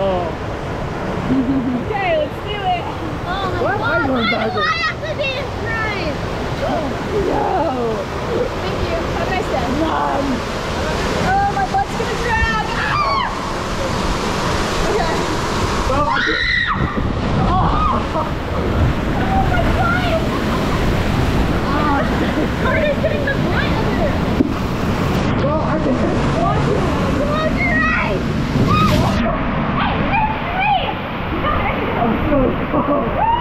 Oh. Okay, let's do it. Oh my What? god. Why do. I have to dance right? No. Oh.